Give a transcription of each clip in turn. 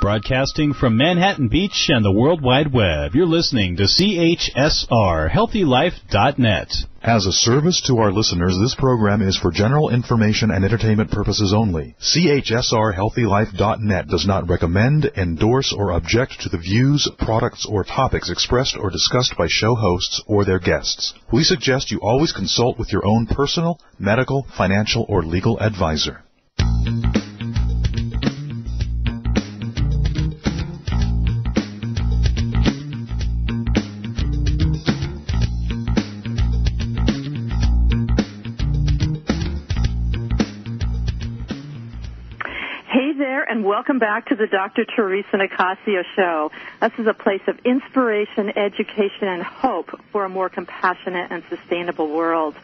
Broadcasting from Manhattan Beach and the World Wide Web, you're listening to CHSR HealthyLife.net. As a service to our listeners, this program is for general information and entertainment purposes only. CHSR HealthyLife.net does not recommend, endorse, or object to the views, products, or topics expressed or discussed by show hosts or their guests. We suggest you always consult with your own personal, medical, financial, or legal advisor. Welcome back to the Dr. Theresa Nicassio Show. This is a place of inspiration, education, and hope for a more compassionate and sustainable world.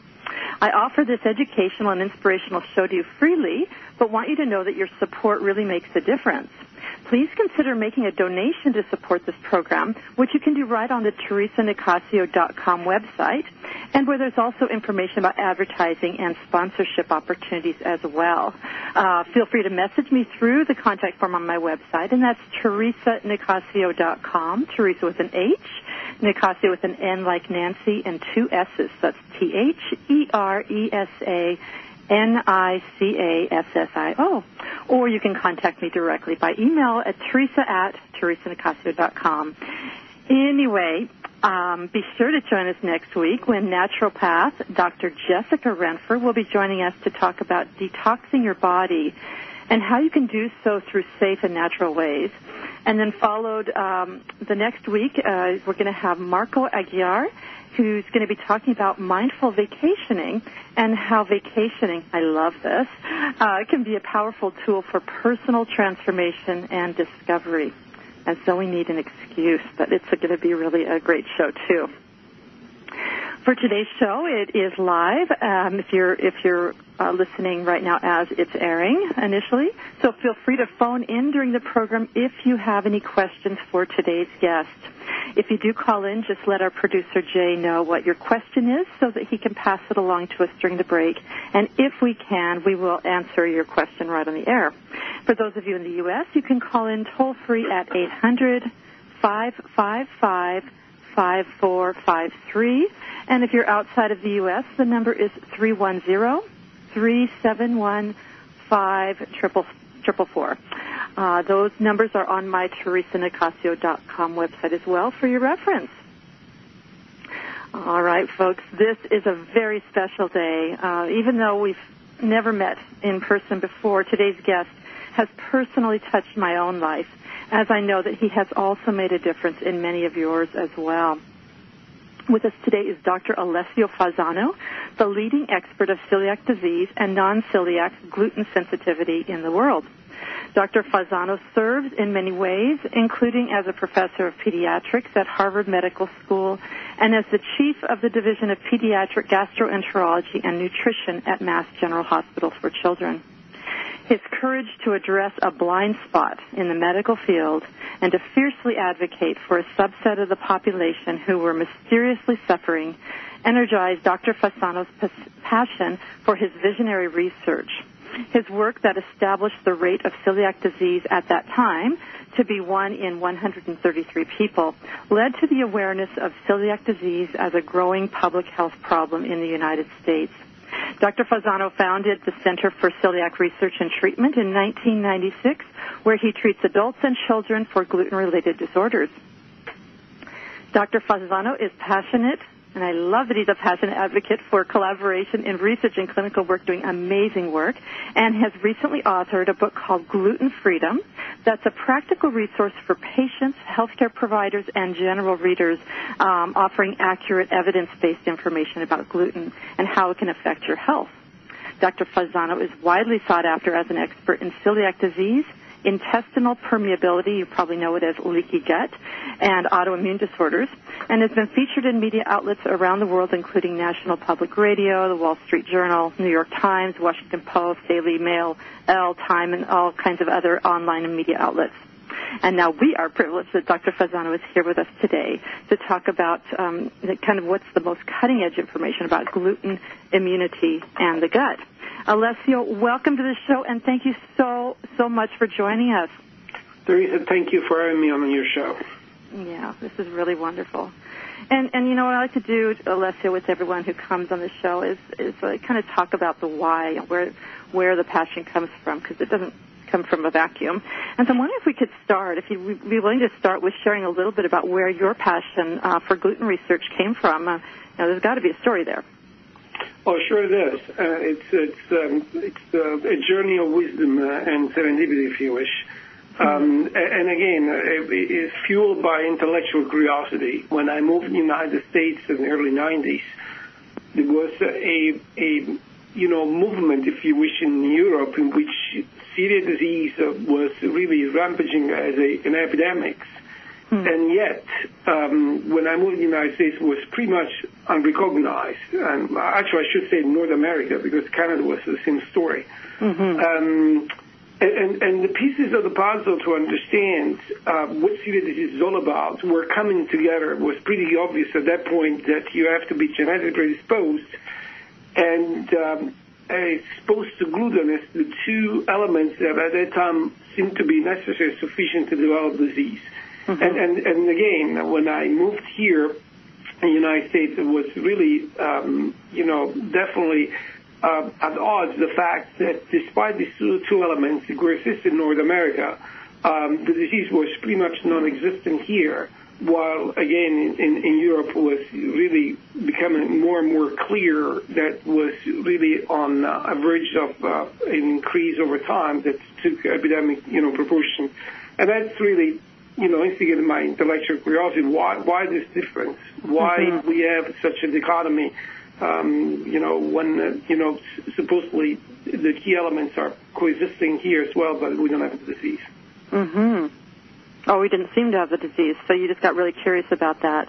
I offer this educational and inspirational show to you freely, but want you to know that your support really makes a difference please consider making a donation to support this program, which you can do right on the theresanicassio.com website, and where there's also information about advertising and sponsorship opportunities as well. Uh, feel free to message me through the contact form on my website, and that's theresanicassio.com, Theresa with an H, Nicassio with an N like Nancy, and two S's. That's T-H-E-R-E-S-A N-I-C-A-S-S-I-O. Or you can contact me directly by email at theresa at theresanicassio.com. Anyway, um, be sure to join us next week when naturopath Dr. Jessica Renfer will be joining us to talk about detoxing your body and how you can do so through safe and natural ways. And then followed um, the next week, uh, we're going to have Marco Aguiar who's going to be talking about mindful vacationing and how vacationing, I love this, uh, can be a powerful tool for personal transformation and discovery. And so we need an excuse, but it's going to be really a great show too. For today's show, it is live. Um, if you're if you're uh, listening right now as it's airing initially, so feel free to phone in during the program if you have any questions for today's guest. If you do call in, just let our producer Jay know what your question is so that he can pass it along to us during the break. And if we can, we will answer your question right on the air. For those of you in the U.S., you can call in toll free at 800 555 5453. And if you're outside of the U.S., the number is 310-371-5444. Uh, those numbers are on my theresanicassio.com website as well for your reference. All right, folks, this is a very special day. Uh, even though we've never met in person before, today's guest has personally touched my own life, as I know that he has also made a difference in many of yours as well. With us today is Dr. Alessio Fasano, the leading expert of celiac disease and non-celiac gluten sensitivity in the world. Dr. Fasano serves in many ways, including as a professor of pediatrics at Harvard Medical School and as the chief of the Division of Pediatric Gastroenterology and Nutrition at Mass General Hospital for Children. His courage to address a blind spot in the medical field and to fiercely advocate for a subset of the population who were mysteriously suffering energized Dr. Fasano's passion for his visionary research. His work that established the rate of celiac disease at that time to be 1 in 133 people led to the awareness of celiac disease as a growing public health problem in the United States. Dr. Fasano founded the Center for Celiac Research and Treatment in 1996, where he treats adults and children for gluten-related disorders. Dr. Fasano is passionate and I love that he's a passionate advocate for collaboration in research and clinical work, doing amazing work, and has recently authored a book called Gluten Freedom. That's a practical resource for patients, healthcare providers, and general readers, um, offering accurate evidence-based information about gluten and how it can affect your health. Dr. Fasano is widely sought after as an expert in celiac disease intestinal permeability, you probably know it as leaky gut, and autoimmune disorders, and has been featured in media outlets around the world, including National Public Radio, the Wall Street Journal, New York Times, Washington Post, Daily Mail, Elle, Time, and all kinds of other online and media outlets. And now we are privileged that Dr. Fasano is here with us today to talk about um, kind of what's the most cutting edge information about gluten immunity and the gut. Alessio, welcome to the show, and thank you so, so much for joining us. Thank you for having me on your show. Yeah, this is really wonderful. And and you know what I like to do, Alessio, with everyone who comes on the show is is uh, kind of talk about the why, where where the passion comes from, because it doesn't come from a vacuum. And so I'm wondering if we could start, if you'd be willing to start with sharing a little bit about where your passion uh, for gluten research came from. Uh, now, there's got to be a story there. Oh, sure it is. Uh, it's it's um, it's uh, a journey of wisdom uh, and serendipity, if you wish. Um, and again, it is fueled by intellectual curiosity. When I moved to the United States in the early 90s, there was a, a you know, movement, if you wish, in Europe in which celiac disease was really rampaging as a, an epidemic. Hmm. And yet, um, when I moved to the United States, it was pretty much unrecognized. And actually, I should say North America because Canada was the same story. Mm-hmm. Um, and, and, the pieces of the puzzle to understand uh, what disease is all about were coming together. It was pretty obvious at that point that you have to be genetically predisposed and um, exposed to gluten as the two elements that at that time seemed to be necessary sufficient to develop disease. Mm-hmm. And, and, and again, when I moved here in the United States, it was really, um, you know, definitely uh, at odds the fact that despite these two, elements that exist in North America, um, the disease was pretty much non-existent here, while again in, in, in Europe was really becoming more and more clear that was really on uh, a verge of uh, an increase over time that took epidemic, you know, proportion. And that's really, you know, instigated my intellectual curiosity. Why, why this difference? Why mm-hmm. we have such a dichotomy um, you know, when, uh, you know, supposedly the key elements are coexisting here as well, but we don't have the disease. Mm-hmm. Oh, we didn't seem to have the disease, so you just got really curious about that.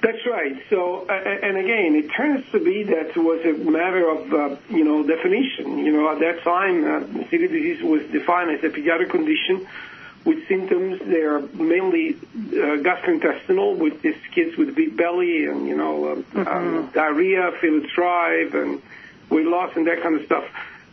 That's right. So, uh, and again, it turns to be that it was a matter of, uh, you know, definition. You know, at that time, uh, celiac disease was defined as a pediatric condition with symptoms. They are mainly uh, gastrointestinal, with these kids with big belly and you know um, mm-hmm. um, diarrhea, to thrive, and weight loss and that kind of stuff.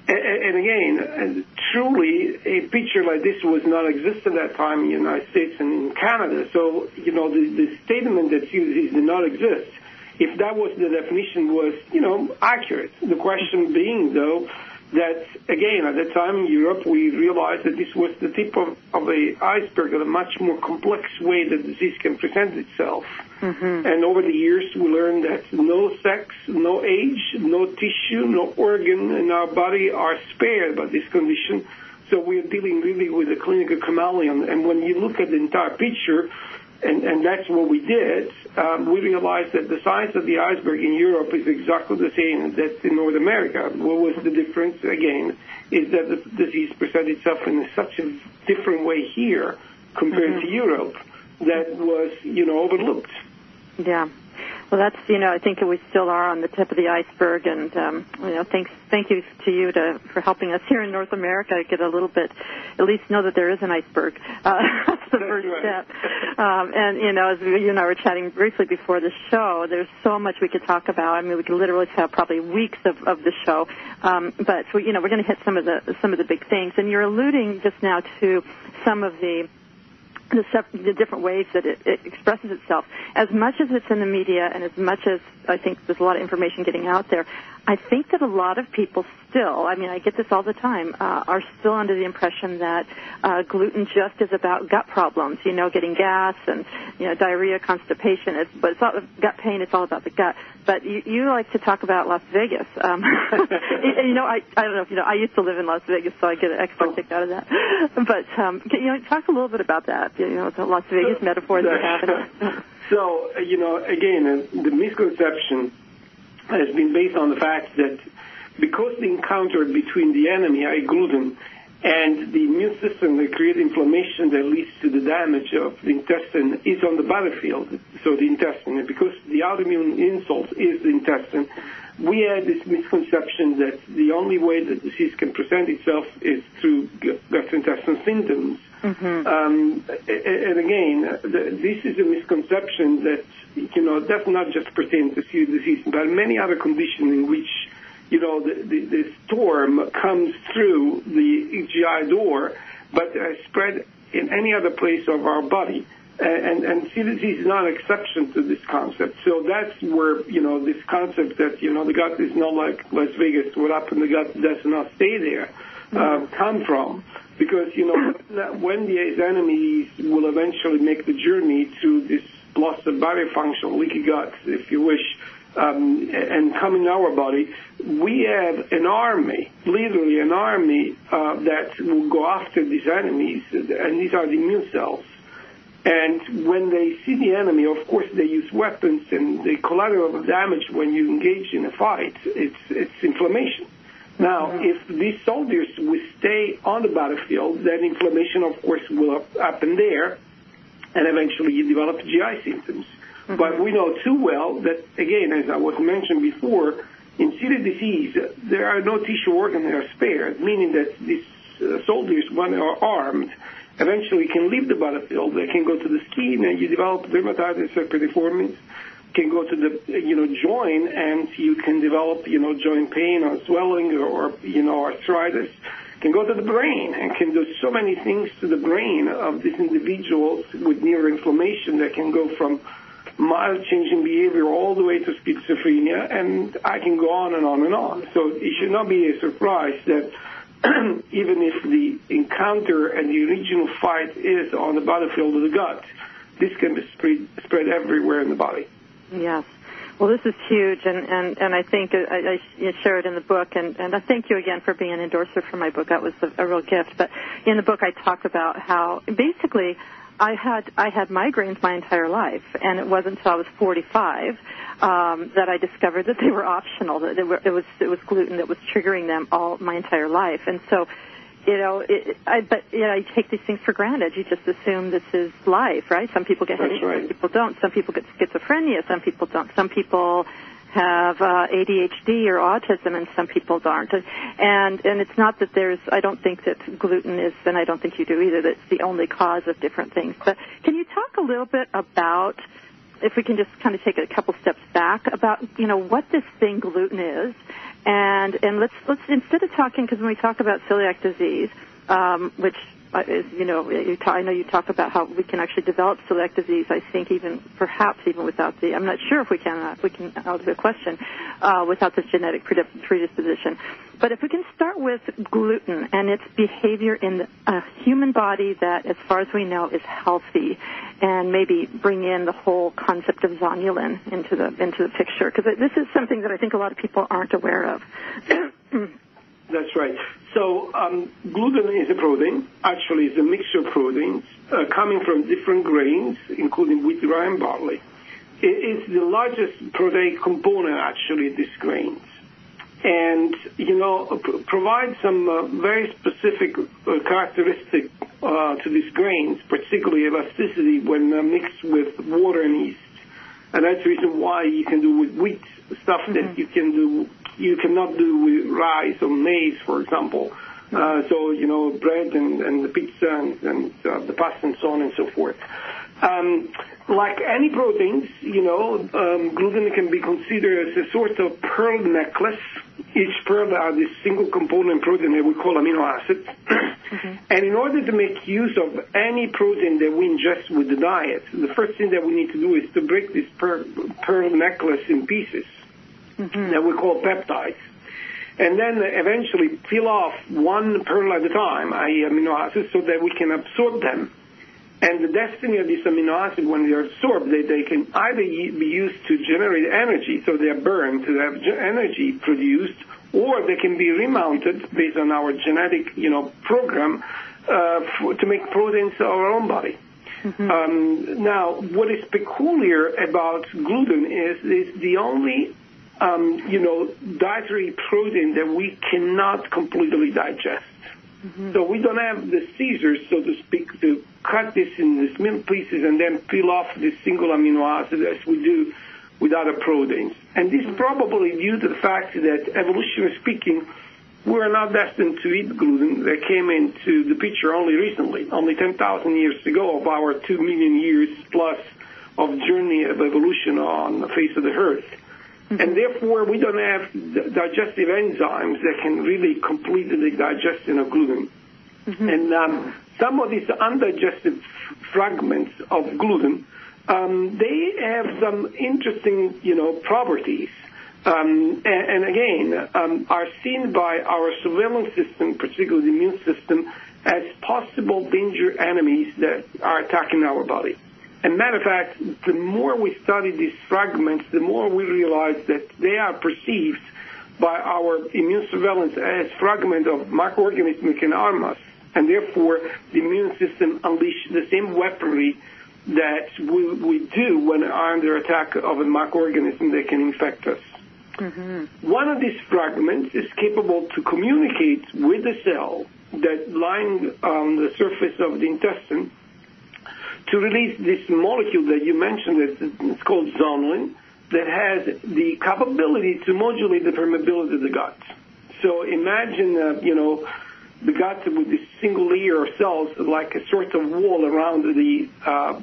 And, and again, and truly, a picture like this was not existent at that time in the United States and in Canada. So, you know, the, the statement that disease did not exist, if that was the definition, was, you know, accurate. The question being, though, that, again, at the time in Europe, we realized that this was the tip of, of a iceberg of a much more complex way that disease can present itself. Mm-hmm. And over the years, we learned that no sex, no age, no tissue, no organ in our body are spared by this condition. So we're dealing really with a clinical chameleon. And when you look at the entire picture, and, and that's what we did, um, we realized that the size of the iceberg in Europe is exactly the same as that in North America. What was the difference, again, is that the disease presented itself in such a different way here compared mm-hmm. to Europe that was, you know, overlooked. Yeah. Well, that's you know I think we still are on the tip of the iceberg, and um, you know thanks thank you to you to for helping us here in North America get a little bit at least know that there is an iceberg. Uh, that's the first step. Um, and you know as you and I were chatting briefly before the show, there's so much we could talk about. I mean we could literally have probably weeks of, of the show, um, but we, you know we're going to hit some of the some of the big things. And you're alluding just now to some of the the, the different ways that it, it expresses itself. As much as it's in the media and as much as I think there's a lot of information getting out there, I think that a lot of people still, I mean, I get this all the time, uh, are still under the impression that uh, gluten just is about gut problems, you know, getting gas and, you know, diarrhea, constipation. It's, but it's all gut pain, it's all about the gut. But you, you like to talk about Las Vegas. Um, you know, I, I don't know if you know, I used to live in Las Vegas, so I get an extra kick out of that. But, um, can, you know, talk a little bit about that, you know, the Las Vegas metaphor that you have. So, you know, again, uh, the misconception has been based on the fact that because the encounter between the enemy, i.e. gluten, and the immune system that creates inflammation that leads to the damage of the intestine is on the battlefield, so the intestine. And because the autoimmune insult is the intestine, we had this misconception that the only way that disease can present itself is through gastrointestinal symptoms. Mm-hmm. Um, and again, this is a misconception that you know, that's not just pertaining to celiac disease, but many other conditions in which, you know, the, the, the storm comes through the GI door but uh, spread in any other place of our body. And, and CDC is not an exception to this concept. So that's where, you know, this concept that, you know, the gut is not like Las Vegas, what happened in the gut does not stay there, uh, come from. Because, you know, when the enemies will eventually make the journey to this loss of barrier function, leaky gut, if you wish, um, and come in our body, we have an army, literally an army uh, that will go after these enemies, and these are the immune cells. And when they see the enemy, of course, they use weapons, and the collateral damage when you engage in a fight, it's, it's inflammation. Now, if these soldiers will stay on the battlefield, then inflammation, of course, will happen there, and eventually you develop GI symptoms. Mm-hmm. But we know too well that, again, as I was mentioned before, in celiac disease, there are no tissue organs that are spared, meaning that these uh, soldiers, when they are armed, eventually can leave the battlefield. They can go to the skin, and you develop dermatitis herpetiformis. Can go to the you know joint, and you can develop you know joint pain or swelling or, or you know arthritis. Can go to the brain and can do so many things to the brain of these individuals with neuroinflammation that can go from mild change in behavior all the way to schizophrenia, and I can go on and on and on. So it should not be a surprise that even if the encounter and the original fight is on the battlefield of the gut, this can be spread, spread everywhere in the body. Yes. Well, this is huge, and, and, and I think uh, I, I share it in the book, and, and I thank you again for being an endorser for my book. That was a, a real gift. But in the book, I talk about how basically I had I had migraines my entire life, and it wasn't until I was 45 um, that I discovered that they were optional. That were, it was it was gluten that was triggering them all my entire life, and so you know, it, I, but you know, you take these things for granted. You just assume this is life, right? Some people get headaches, right. some people don't. Some people get schizophrenia, some people don't. Some people have uh, ADHD or autism, and some people aren't. And and it's not that there's. I don't think that gluten is, and I don't think you do either. That's the only cause of different things. But can you talk a little bit about? If we can just kind of take a couple steps back about, you know, what this thing gluten is, and and let's let's instead of talking because when we talk about celiac disease, um, which is, you know, you I know you talk about how we can actually develop celiac disease. I think even perhaps even without the, I'm not sure if we can, uh, we can out of the question, uh, without this genetic predisposition. But if we can start with gluten and its behavior in a human body that, as far as we know, is healthy, and maybe bring in the whole concept of zonulin into the into the picture, because this is something that I think a lot of people aren't aware of. That's right. So um, gluten is a protein. Actually, it's a mixture of proteins uh, coming from different grains, including wheat, rye, and barley. It is the largest protein component, actually, these grains. And, you know, p- provide some uh, very specific uh, characteristic uh, to these grains, particularly elasticity when uh, mixed with water and yeast. And that's the reason why you can do with wheat stuff mm-hmm. that you can do you cannot do with rice or maize, for example. Uh, so, you know, bread and, and the pizza and, and uh, the pasta and so on and so forth. Um, like any proteins, you know, um, gluten can be considered as a sort of pearl necklace. Each pearl are this single component protein that we call amino acids. mm-hmm. And in order to make use of any protein that we ingest with the diet, the first thing that we need to do is to break this pearl, pearl necklace in pieces mm-hmm. that we call peptides. And then eventually peel off one pearl at a time, i.e. amino acids, so that we can absorb them. And the destiny of these amino acids, when they are absorbed, they, they can either be used to generate energy, so they are burned to have energy produced, or they can be remounted based on our genetic, you know, program uh, for, to make proteins of our own body. Mm-hmm. Um, now, what is peculiar about gluten is it's the only um, you know, dietary protein that we cannot completely digest. Mm-hmm. So we don't have the scissors, so to speak, to cut this in the small pieces and then peel off the single amino acid as we do with other proteins. And this is probably due to the fact that, evolutionarily speaking, we're not destined to eat gluten that came into the picture only recently, only 10,000 years ago of our 2 million years plus of journey of evolution on the face of the earth. Mm-hmm. And therefore, we don't have digestive enzymes that can really completely digest enough gluten. Mm-hmm. And um, some of these undigested fragments of gluten, um, they have some interesting, you know, properties. Um, and, and, again, um, are seen by our surveillance system, particularly the immune system, as possible danger enemies that are attacking our body. And matter of fact, the more we study these fragments, the more we realize that they are perceived by our immune surveillance as fragments of microorganisms that can harm us. And therefore, the immune system unleashes the same weaponry that we, we do when under attack of a microorganism that can infect us. Mm-hmm. One of these fragments is capable to communicate with the cell that lying on the surface of the intestine to release this molecule that you mentioned. It's, called zonulin that has the capability to modulate the permeability of the gut. So imagine, uh, you know, the gut with this single layer of cells like a sort of wall around the uh,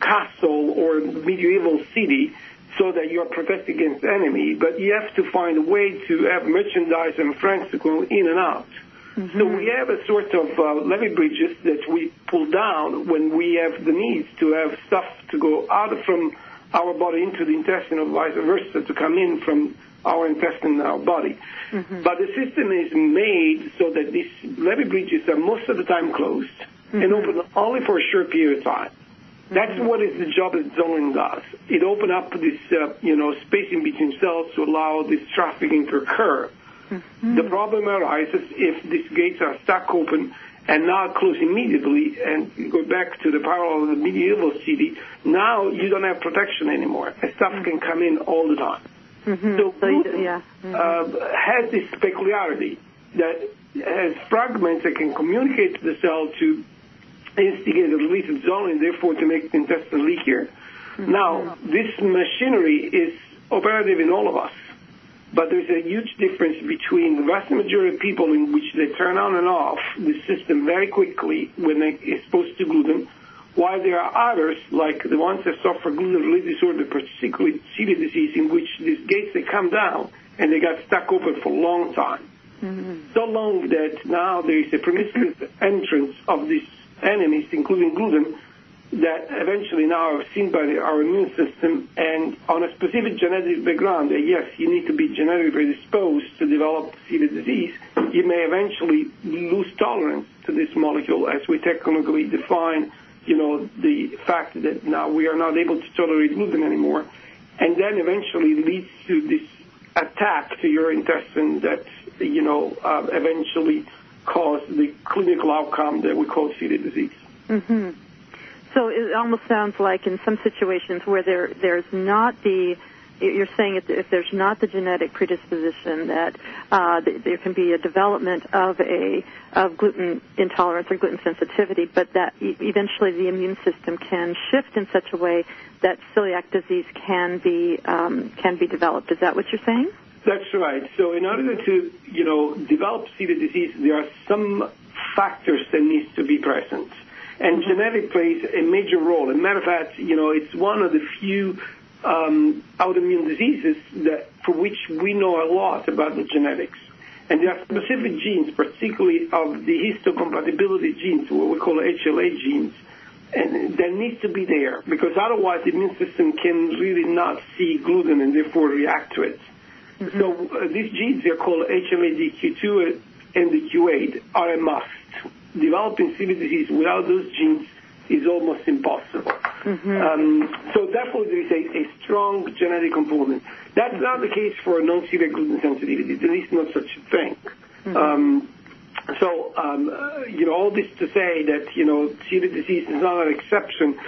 castle or medieval city so that you're protected against enemy, but you have to find a way to have merchandise and friends to go in and out. Mm-hmm. So we have a sort of uh, levee bridges that we pull down when we have the needs to have stuff to go out from our body into the intestine or vice versa to come in from our intestine and our body. Mm-hmm. But the system is made so that these levee bridges are most of the time closed mm-hmm. and open only for a short period of time. That's mm-hmm. what is the job that zonulin does. It opens up this, uh, you know, space in between cells to allow this trafficking to occur. Mm-hmm. The problem arises if these gates are stuck open and not close immediately and go back to the parallel of the medieval city. Now you don't have protection anymore. And stuff mm-hmm. can come in all the time. Mm-hmm. So, so yeah. mm-hmm. uh, has this peculiarity that has fragments that can communicate to the cell to instigate the release of zonulin, therefore to make the intestine leakier. Mm-hmm. Now, this machinery is operative in all of us. But there's a huge difference between the vast majority of people in which they turn on and off the system very quickly when they are exposed to gluten, while there are others, like the ones that suffer gluten-related disorder, particularly celiac disease, in which these gates they come down and they got stuck open for a long time. Mm-hmm. So long that now there is a promiscuous entrance of these enemies, including gluten, that eventually now are seen by the, our immune system and on a specific genetic background that yes, you need to be genetically predisposed to develop celiac disease, you may eventually lose tolerance to this molecule as we technically define, you know, the fact that now we are not able to tolerate gluten anymore. And then eventually leads to this attack to your intestine that, you know, uh, eventually cause the clinical outcome that we call celiac disease. Mm-hmm. So it almost sounds like in some situations where there there's not the you're saying if, if there's not the genetic predisposition that uh, there can be a development of a of gluten intolerance or gluten sensitivity, but that eventually the immune system can shift in such a way that celiac disease can be um, can be developed. Is that what you're saying? That's right. So in order to you know develop celiac disease, there are some factors that needs to be present. And mm-hmm. genetic plays a major role. As a matter of fact, you know, it's one of the few um, autoimmune diseases that for which we know a lot about the genetics. And there are specific genes, particularly of the histocompatibility genes, what we call HLA genes, and that needs to be there because otherwise the immune system can really not see gluten and therefore react to it. Mm-hmm. So uh, these genes they're called HLA-DQ2 and the DQ8 are a must developing celiac disease without those genes is almost impossible. Mm-hmm. Um, so therefore, there is a, a, strong genetic component. That's not the case for non-celiac gluten sensitivity. There is no such a thing. Mm-hmm. Um, so, um, uh, you know, all this to say that, you know, celiac disease is not an exception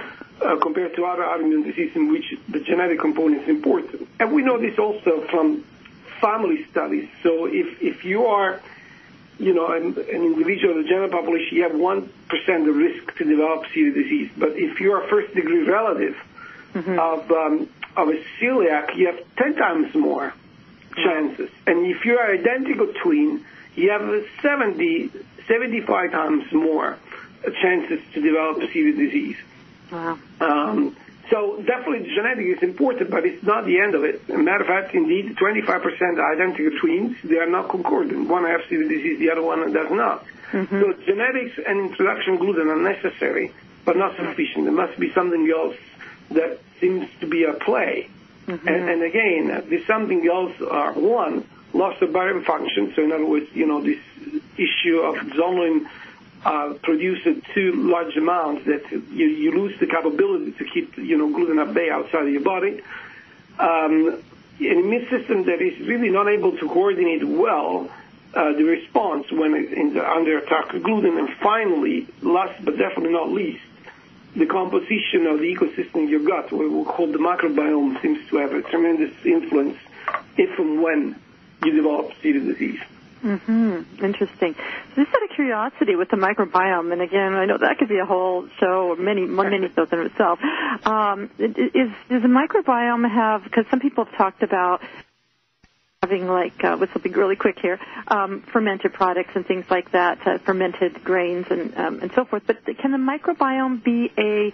uh, compared to other autoimmune diseases in which the genetic component is important. And we know this also from family studies. So if, if you are you know, an, an individual, the general population, you have 1% of risk to develop celiac disease. But if you're a first degree relative mm-hmm. of, um, of a celiac, you have 10 times more chances. And if you're identical twin, you have 70, 75 times more chances to develop celiac disease. Wow. Um, so definitely genetic is important, but it's not the end of it. As a matter of fact, indeed, 25% identical twins, they are not concordant. One has celiac disease, the other one does not. Mm-hmm. So genetics and introduction gluten are necessary, but not sufficient. There must be something else that seems to be at play. Mm-hmm. And, and, again, this something else. Uh, one, loss of barrier function. So in other words, you know, this issue of zonulin uh, produced at too large amounts that you, you lose the capability to keep, you know, gluten at bay outside of your body. Um, an immune system that is really not able to coordinate well uh, the response when it's under attack of gluten. And finally, last but definitely not least, the composition of the ecosystem in your gut, what we call the microbiome, seems to have a tremendous influence if and when you develop celiac disease. Mm-hmm. Interesting. So just out of curiosity with the microbiome, and again, I know that could be a whole show or many, many shows in itself. Um, is, does the microbiome have, because some people have talked about having like uh, will be really quick here um, fermented products and things like that uh, fermented grains and um, and so forth. But can the microbiome be a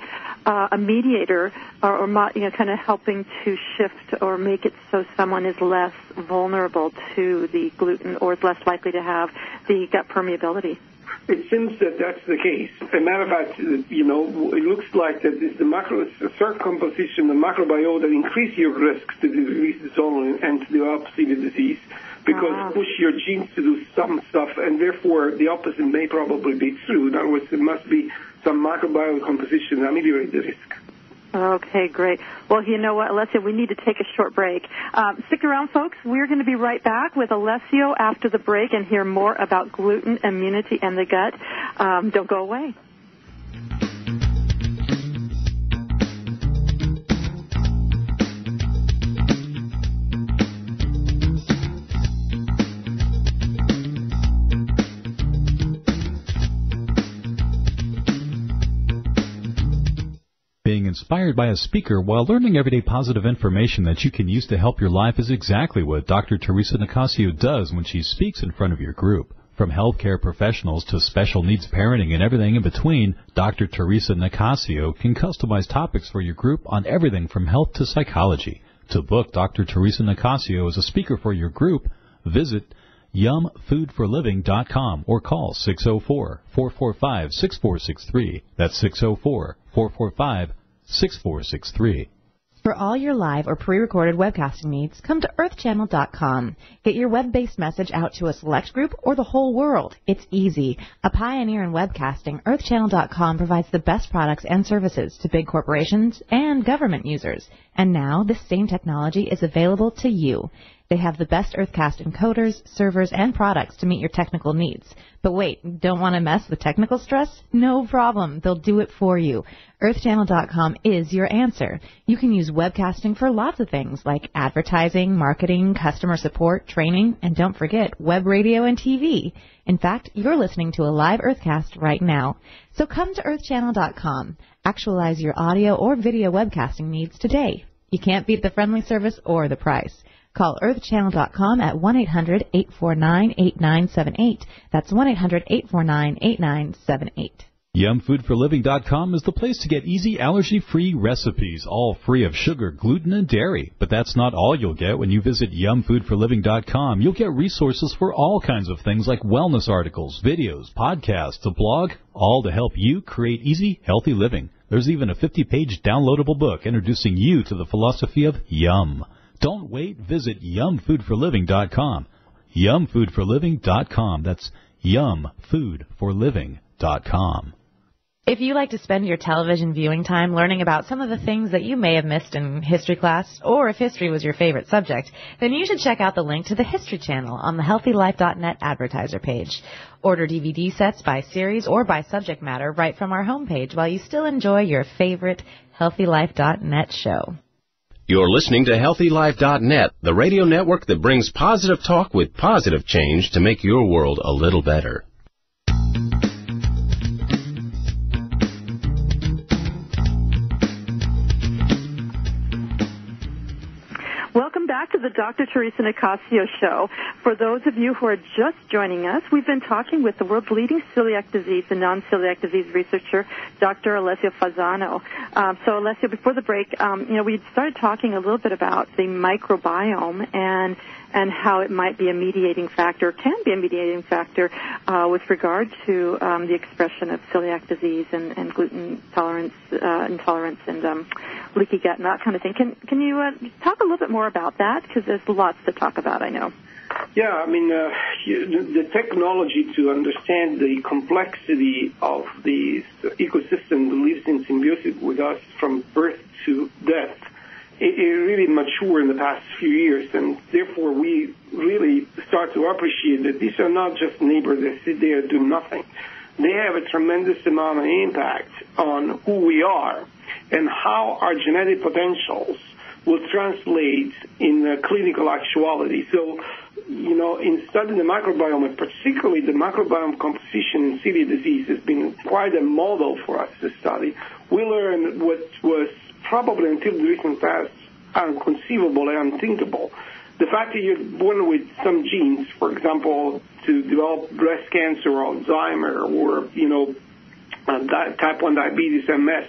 uh, a mediator or, or you know kind of helping to shift or make it so someone is less vulnerable to the gluten or is less likely to have the gut permeability it seems that that's the case. As a matter of fact, you know, it looks like that it's the macro, certain composition, the microbiota that increase your risks to decrease zonulin and to develop celiac disease because uh-huh. push your genes to do some stuff, and therefore the opposite may probably be true. In other words, there must be some microbiota composition that ameliorate the risk. Okay, great. Well, you know what, Alessio, we need to take a short break. Um, stick around, folks. We're going to be right back with Alessio after the break and hear more about gluten immunity and the gut. Um, don't go away. Inspired by a speaker while learning everyday positive information that you can use to help your life is exactly what Dr. Theresa Nicassio does when she speaks in front of your group. From healthcare professionals to special needs parenting and everything in between, Dr. Theresa Nicassio can customize topics for your group on everything from health to psychology. To book Dr. Theresa Nicassio as a speaker for your group, visit yumfoodforliving.com or call 604-445-6463. That's 604-445 6463. For all your live or pre-recorded webcasting needs, come to earthchannel.com. Get your web-based message out to a select group or the whole world. It's easy. A pioneer in webcasting, earthchannel.com provides the best products and services to big corporations and government users. And now this same technology is available to you. They have the best Earthcast encoders, servers, and products to meet your technical needs. But wait, don't want to mess with technical stress? No problem. They'll do it for you. EarthChannel.com is your answer. You can use webcasting for lots of things like advertising, marketing, customer support, training, and don't forget web radio and TV. In fact, you're listening to a live Earthcast right now. So come to EarthChannel.com. Actualize your audio or video webcasting needs today. You can't beat the friendly service or the price. Call earthchannel.com at 1-800-849-8978. That's 1-800-849-8978. YumFoodForLiving.com is the place to get easy allergy-free recipes, all free of sugar, gluten, and dairy. But that's not all you'll get when you visit YumFoodForLiving.com. You'll get resources for all kinds of things like wellness articles, videos, podcasts, a blog, all to help you create easy, healthy living. There's even a 50-page downloadable book introducing you to the philosophy of Yum. Don't wait. Visit yumfoodforliving.com. Yumfoodforliving.com. That's yumfoodforliving.com. If you like to spend your television viewing time learning about some of the things that you may have missed in history class, or if history was your favorite subject, then you should check out the link to the History Channel on the HealthyLife.net advertiser page. Order DVD sets by series or by subject matter right from our homepage while you still enjoy your favorite HealthyLife.net show. You're listening to HealthyLife.net, the radio network that brings positive talk with positive change to make your world a little better. Back to the Dr. Theresa Nicassio show. For those of you who are just joining us, we've been talking with the world's leading celiac disease and non-celiac disease researcher, Dr. Alessio Fasano. Um, so, Alessio, before the break, um, you know, we started talking a little bit about the microbiome and and how it might be a mediating factor, can be a mediating factor uh, with regard to um, the expression of celiac disease and, and gluten tolerance, uh, intolerance, and um, leaky gut and that kind of thing. Can can you uh, talk a little bit more about that? Because there's lots to talk about. I know. Yeah, I mean, uh, the technology to understand the complexity of the ecosystem that lives in symbiosis with us from birth to death it, it really matured in the past few years, and therefore we really start to appreciate that these are not just neighbors that sit there and do nothing. They have a tremendous amount of impact on who we are and how our genetic potentials will translate in clinical actuality. So, you know, in studying the microbiome, and particularly the microbiome composition in celiac disease has been quite a model for us to study. We learned what was probably until the recent past unconceivable and unthinkable. The fact that you're born with some genes, for example, to develop breast cancer or Alzheimer or, you know, uh, type 1 diabetes, MS,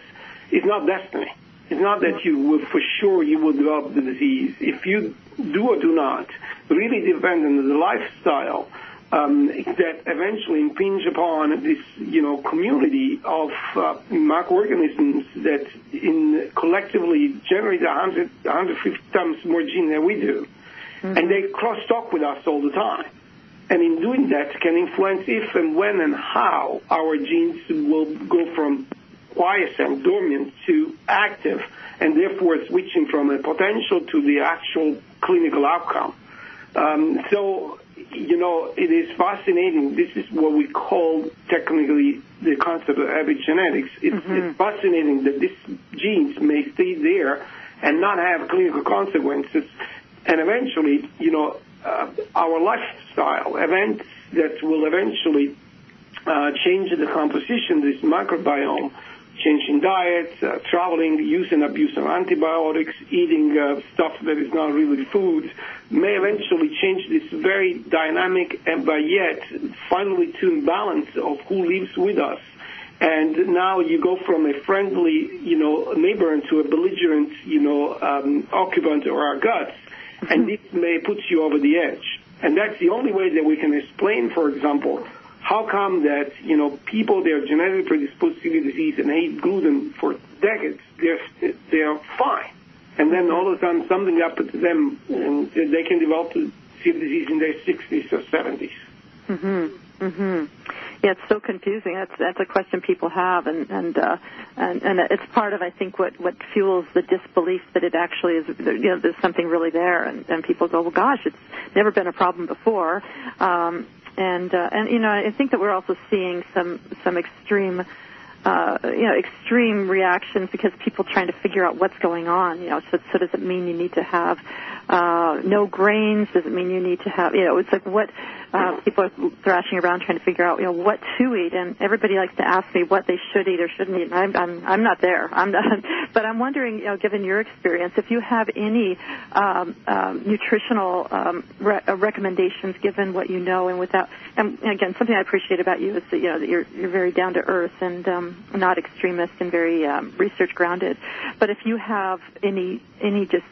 is not destiny. It's not that you will, for sure, you will develop the disease. If you do or do not, really depends on the lifestyle that eventually impinge upon this, you know, community of uh, microorganisms that in collectively generate 100, 150 times more genes than we do. Mm-hmm. And they cross-talk with us all the time. And in doing that, can influence if and when and how our genes will go from quiescent, dormant, to active, and therefore switching from a potential to the actual clinical outcome. You know, it is fascinating. This is what we call technically the concept of epigenetics. It's, mm-hmm. it's fascinating that these genes may stay there and not have clinical consequences. And eventually, you know, uh, our lifestyle events that will eventually uh, change the composition, of this microbiome, changing diets, uh, traveling, use and abuse of antibiotics, eating uh, stuff that is not really food, may eventually change this very dynamic and by yet finely tuned balance of who lives with us. And now you go from a friendly, you know, neighbor into a belligerent, you know, um, occupant of our guts, and this may put you over the edge. And that's the only way that we can explain, for example, how come that you know people they are genetically predisposed to celiac disease and ate gluten for decades they're they're fine, and then all of a sudden something happened to them and they can develop celiac disease in their 60s or 70s. Mhm. Mhm. Yeah, it's so confusing. That's that's a question people have, and and uh, and and it's part of I think what what fuels the disbelief that it actually is. You know, there's something really there, and and people go, well, gosh, it's never been a problem before. Um, and uh, and you know I think that we're also seeing some some extreme uh, you know extreme reactions because people trying to figure out what's going on. You know, so so does it mean you need to have uh, no grains? Does it mean you need to have, you know, it's like what uh, people are thrashing around trying to figure out, you know, what to eat. And everybody likes to ask me what they should eat or shouldn't eat. And I'm, I'm, I'm not there. I'm not, but I'm wondering, you know, given your experience, if you have any um, um, nutritional um, re- uh, recommendations given what you know and without, and again, something I appreciate about you is that, you know, that you're, you're very down to earth and um, not extremist and very um, research grounded. But if you have any, any just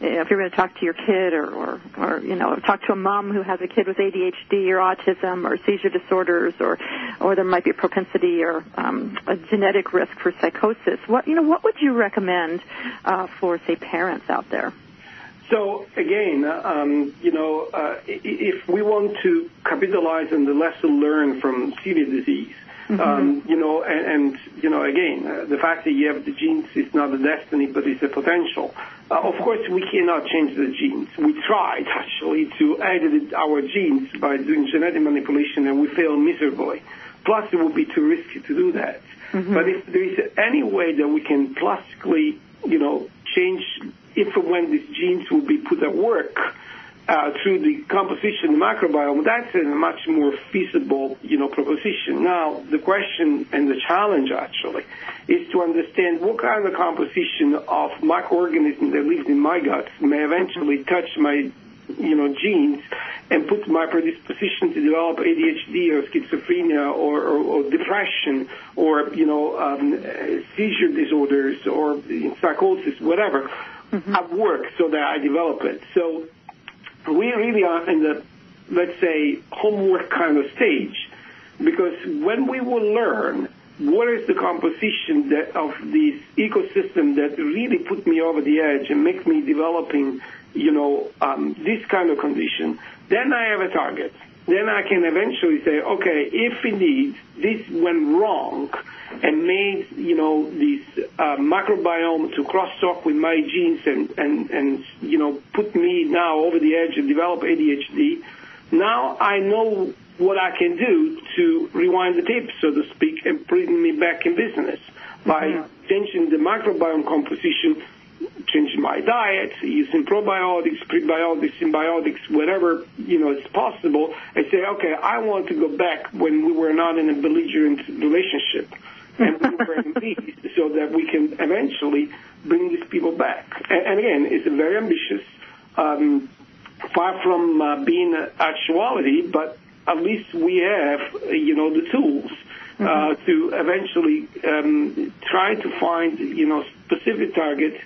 if you're going to talk to your kid or, or, or you know, talk to a mom who has a kid with ADHD or autism or seizure disorders or, or there might be a propensity or um, a genetic risk for psychosis, what, you know, what would you recommend uh, for, say, parents out there? So again, um, you know, uh, if we want to capitalize on the lesson learned from celiac disease, Mm-hmm. Um, you know, and, and you know, again, uh, the fact that you have the genes is not a destiny, but it's a potential. Uh, of course, we cannot change the genes. We tried actually to edit our genes by doing genetic manipulation, and we failed miserably. Plus, it would be too risky to do that. Mm-hmm. But if there is any way that we can plastically, you know, change if and when these genes will be put at work, uh, through the composition of the microbiome, that's a much more feasible, you know, proposition. Now, the question and the challenge actually is to understand what kind of composition of microorganisms that lives in my gut may eventually touch my, you know, genes and put my predisposition to develop ADHD or schizophrenia or, or, or depression or, you know, um, seizure disorders or psychosis, whatever, mm-hmm. at work so that I develop it. So we really are in the, let's say, homework kind of stage, because when we will learn what is the composition that, of this ecosystem that really put me over the edge and make me developing, you know, um, this kind of condition, then I have a target. Then I can eventually say, okay, if indeed this went wrong, and made you know this uh, microbiome to crosstalk with my genes and and and you know put me now over the edge and develop ADHD. Now I know what I can do to rewind the tape, so to speak, and bring me back in business by mm-hmm. changing the microbiome composition, my diet, using probiotics, prebiotics, synbiotics, whatever you know is possible, and say, okay, I want to go back when we were not in a belligerent relationship and bring these so that we can eventually bring these people back. And, and again, it's a very ambitious, um, far from uh, being actuality, but at least we have, you know, the tools uh, mm-hmm. to eventually um, try to find, you know, specific targets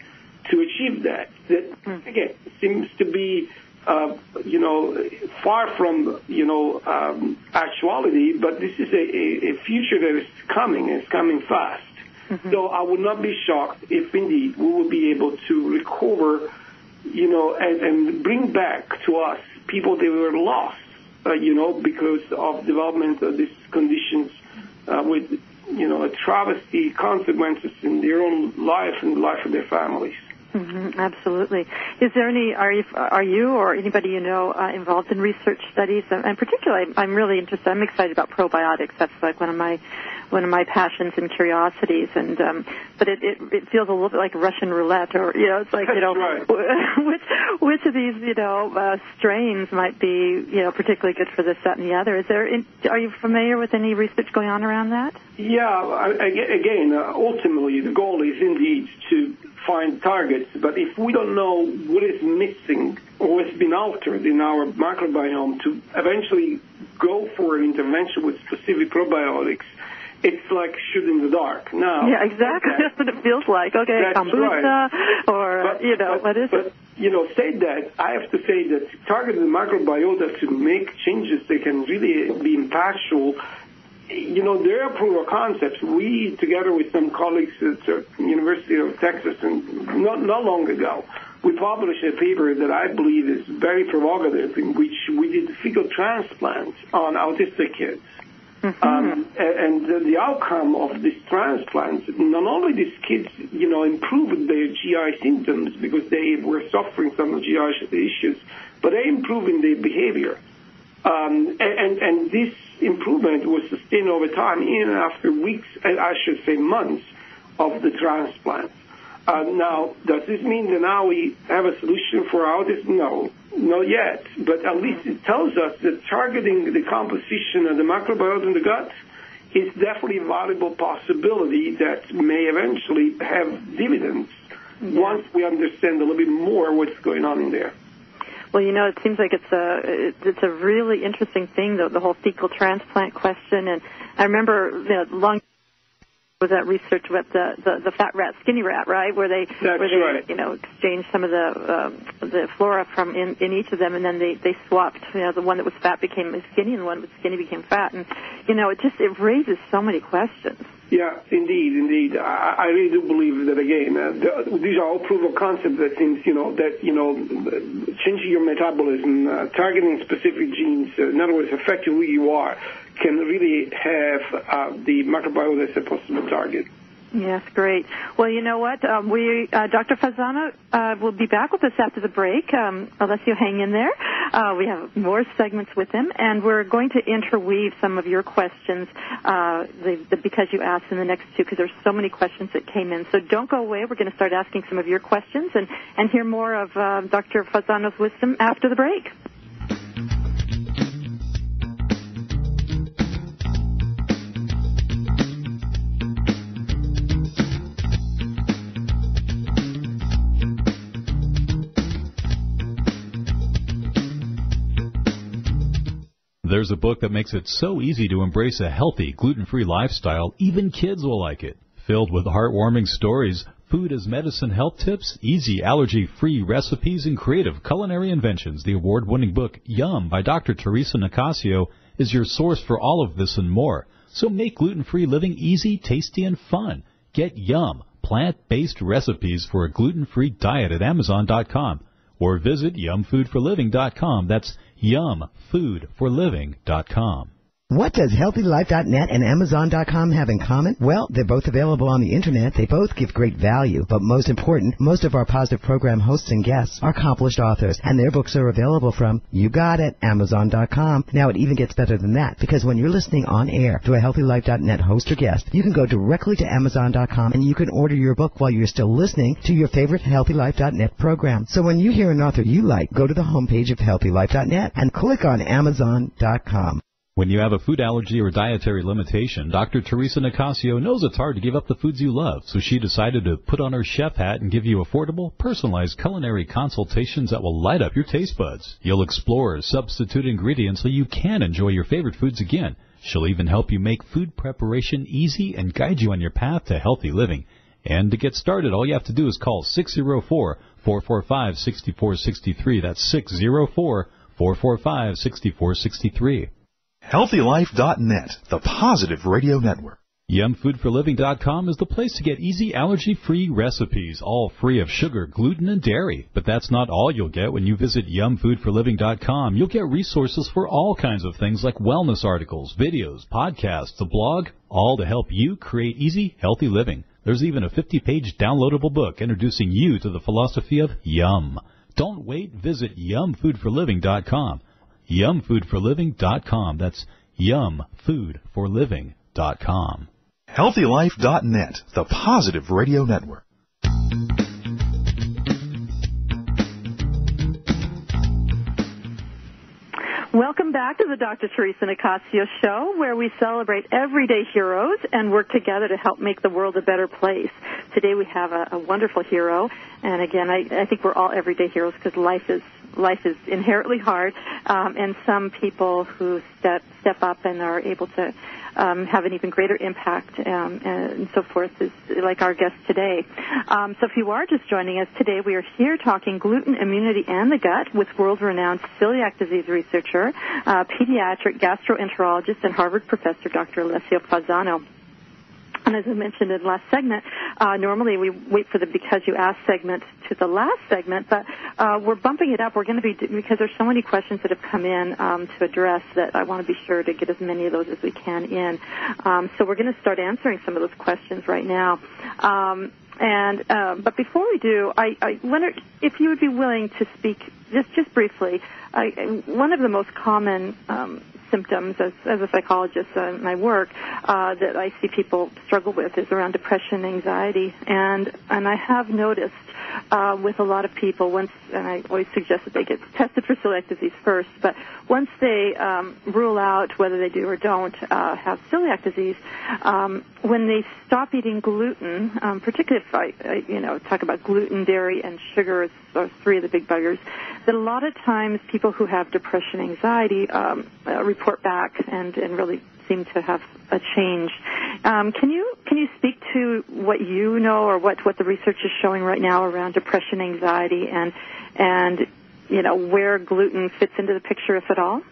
to achieve that. That mm. again seems to be uh, you know, far from, you know, um, actuality, but this is a, a, future that is coming, and it's coming fast. Mm-hmm. So I would not be shocked if indeed we will be able to recover, you know, and, and bring back to us people that were lost, uh, you know, because of development of these conditions uh, with, you know, a travesty consequences in their own life and the life of their families. Mm-hmm, absolutely. Is there any are you are you or anybody you know uh, involved in research studies? And particularly, I'm really interested. I'm excited about probiotics. That's like one of my one of my passions and curiosities. And um, but it, it it feels a little bit like Russian roulette, or you know, it's like you know, right. which which of these you know uh, strains might be you know particularly good for this, that, and the other. Is there? In, are you familiar with any research going on around that? Yeah. Again, uh, ultimately, the goal is indeed to find targets, but if we don't know what is missing or has been altered in our microbiome to eventually go for an intervention with specific probiotics, it's like shooting in the dark. Now, yeah, exactly. That, That's what it feels like. Okay, kombucha, right. or but, you know, but, what is but, it? You know, say that I have to say that targeting the microbiota to make changes that can really be impactful you know, there are proof of concepts. We, together with some colleagues at the University of Texas, and not, not long ago, we published a paper that I believe is very provocative, in which we did fecal transplants on autistic kids. Mm-hmm. Um, and the, outcome of these transplants, not only these kids, you know, improved their GI symptoms because they were suffering some GI issues, but they improved in their behavior. Um, and, and this improvement was sustained over time, even after weeks, I should say months, of the transplant. Uh, now, does this mean that now we have a solution for all this? No, not yet. But at least it tells us that targeting the composition of the microbiota in the gut is definitely a valuable possibility that may eventually have dividends yeah. once we understand a little bit more what's going on in there. Well, you know, it seems like it's a it's a really interesting thing, the, the whole fecal transplant question. And I remember you know, long was that research about the, the the fat rat, skinny rat, right? Where they That's where they right. you know exchanged some of the um, the flora from in, in each of them, and then they they swapped. You know, the one that was fat became skinny, and the one that was skinny became fat. And you know, it just it raises so many questions. Yeah, indeed, indeed. I, I really do believe that again. Uh, the, these are all proof of concept that seems, you know, that you know, changing your metabolism, uh, targeting specific genes, uh, in other words, affecting who you are, can really have uh, the microbiota as a possible target. Yes, great. Well, you know what? Um, we, uh, Dr. Fasano uh, will be back with us after the break, um, unless you hang in there. Uh, we have more segments with him, and we're going to interweave some of your questions uh, the, the, because you asked in the next two, because there's so many questions that came in. So don't go away. We're going to start asking some of your questions and, and hear more of uh, Dr. Fasano's wisdom after the break. There's a book that makes it so easy to embrace a healthy, gluten-free lifestyle, even kids will like it. Filled with heartwarming stories, food as medicine health tips, easy allergy-free recipes, and creative culinary inventions, the award-winning book Yum by Dr. Theresa Nicassio is your source for all of this and more. So make gluten-free living easy, tasty, and fun. Get Yum, plant-based recipes for a gluten-free diet at Amazon.com or visit yumfoodforliving.com. That's yumfoodforliving.com. What does HealthyLife.net and Amazon.com have in common? Well, they're both available on the internet. They both give great value. But most important, most of our positive program hosts and guests are accomplished authors, and their books are available from, you got it, Amazon.com. Now it even gets better than that, because when you're listening on air to a HealthyLife.net host or guest, you can go directly to Amazon.com and you can order your book while you're still listening to your favorite HealthyLife.net program. So when you hear an author you like, go to the homepage of HealthyLife.net and click on Amazon.com. When you have a food allergy or dietary limitation, Dr. Theresa Nicassio knows it's hard to give up the foods you love, so she decided to put on her chef hat and give you affordable, personalized culinary consultations that will light up your taste buds. You'll explore substitute ingredients so you can enjoy your favorite foods again. She'll even help you make food preparation easy and guide you on your path to healthy living. And to get started, all you have to do is call 604-445-6463. That's 604-445-6463. HealthyLife.net, the positive radio network. YumFoodForLiving.com is the place to get easy allergy-free recipes, all free of sugar, gluten, and dairy. But that's not all you'll get when you visit YumFoodForLiving.com. You'll get resources for all kinds of things like wellness articles, videos, podcasts, a blog, all to help you create easy, healthy living. There's even a 50-page downloadable book introducing you to the philosophy of Yum. Don't wait. Visit YumFoodForLiving.com yumfoodforliving.com. That's yumfoodforliving.com. HealthyLife.net, the positive radio network. Welcome back to the Dr. Theresa Nicassio Show, where we celebrate everyday heroes and work together to help make the world a better place. Today we have a, a wonderful hero, and again, I, I think we're all everyday heroes because life is life is inherently hard, um, and some people who step step up and are able to um, have an even greater impact um, and so forth is like our guest today. Um, so if you are just joining us today, we are here talking gluten immunity and the gut with world-renowned celiac disease researcher, uh, pediatric gastroenterologist, and Harvard professor Dr. Alessio Fasano. And as I mentioned in the last segment, uh, normally we wait for the because you asked segment to the last segment, but uh, we're bumping it up. We're going to be because there's so many questions that have come in um, to address that I want to be sure to get as many of those as we can in. Um, so we're going to start answering some of those questions right now. Um, and um, but before we do, I, I if you would be willing to speak just just briefly. I, one of the most common um, symptoms as, as a psychologist uh, in my work uh, that I see people struggle with is around depression, anxiety, and and I have noticed uh, with a lot of people once, and I always suggest that they get tested for celiac disease first, but once they um, rule out whether they do or don't uh, have celiac disease, um, when they stop eating gluten, um, particularly if I, I, you know, talk about gluten, dairy, and sugar are three of the big buggers, that a lot of times people who have depression, anxiety um, uh, report back and, and really seem to have a change. Um, can you can you speak to what you know or what what the research is showing right now around depression, anxiety, and and you know where gluten fits into the picture, if at all?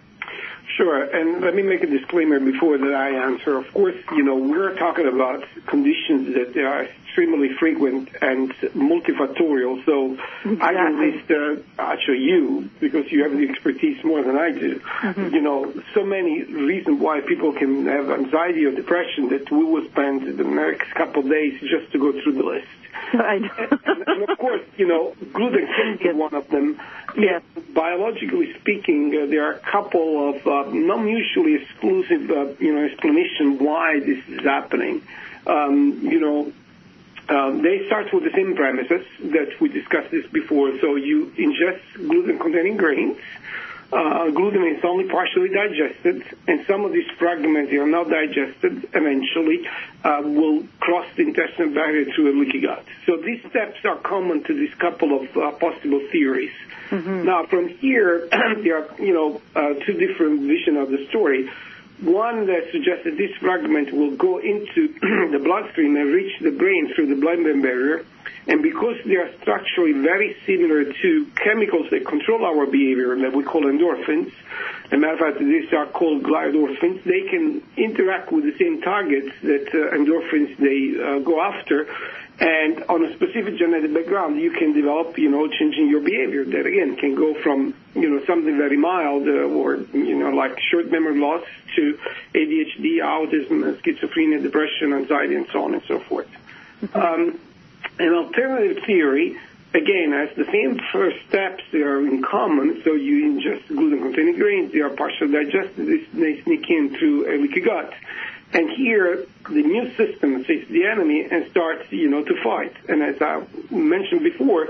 Sure, and let me make a disclaimer before that I answer. Of course, you know, we're talking about conditions that are extremely frequent and multifactorial, so exactly. I can list, uh, actually you, because you have the expertise more than I do, mm-hmm. you know, so many reasons why people can have anxiety or depression that we will spend the next couple of days just to go through the list. And, and, of course, you know, gluten can be one of them. Yes. Biologically speaking, uh, there are a couple of uh, not mutually exclusive, uh, you know, explanation why this is happening. Um, you know, um, they start with the same premises that we discussed this before. So you ingest gluten-containing grains. Uh, gluten is only partially digested, and some of these fragments that are not digested eventually uh, will cross the intestinal barrier through a leaky gut. So these steps are common to this couple of uh, possible theories. Mm-hmm. Now, from here, there are you know uh, two different visions of the story. One that suggests that this fragment will go into the bloodstream and reach the brain through the blood-brain barrier, and because they are structurally very similar to chemicals that control our behavior that we call endorphins, a matter of fact, these are called gliadorphins, they can interact with the same targets that uh, endorphins they uh, go after, and on a specific genetic background, you can develop, you know, changing your behavior. That again can go from, you know, something very mild, uh, or you know, like short memory loss, to ADHD, autism, schizophrenia, depression, anxiety, and so on and so forth. Um, an alternative theory, again, has the same first steps. They are in common. So you ingest gluten-containing grains. They are partially digested. They sneak in through a leaky gut. And here, the immune system sees the enemy and starts, you know, to fight. And as I mentioned before,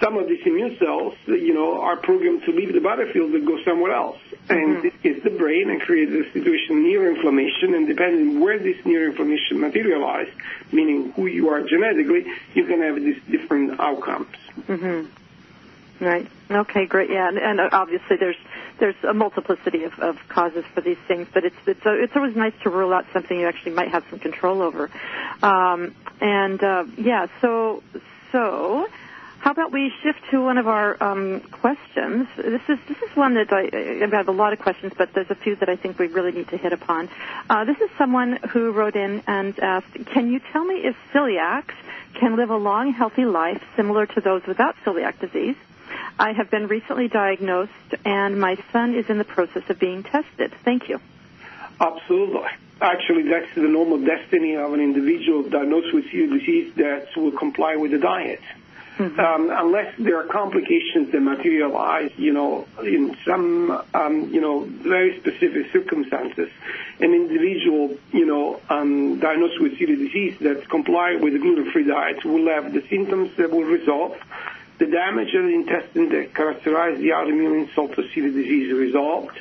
some of these immune cells, you know, are programmed to leave the battlefield and go somewhere else. And this hits the brain and creates a situation neuroinflammation. And depending where this neuroinflammation materializes, meaning who you are genetically, you can have these different outcomes. Mm-hmm. Right. Okay. Great. Yeah. And, and uh, obviously, there's there's a multiplicity of, of causes for these things, but it's it's uh, it's always nice to rule out something you actually might have some control over. Um, and uh, yeah. So so. How about we shift to one of our um, questions? This is this is one that I, I have a lot of questions, but there's a few that I think we really need to hit upon. Uh, this is someone who wrote in and asked, "Can you tell me if celiacs can live a long, healthy life similar to those without celiac disease?" I have been recently diagnosed, and my son is in the process of being tested. Thank you. Absolutely. Actually, that's the normal destiny of an individual diagnosed with celiac disease that will comply with the diet. Mm-hmm. Um, unless there are complications that materialize, you know, in some, um, you know, very specific circumstances, an individual, you know, um, diagnosed with celiac disease that comply with a gluten-free diet will have the symptoms that will resolve, the damage of the intestine that characterize the autoimmune insult to celiac disease resolved,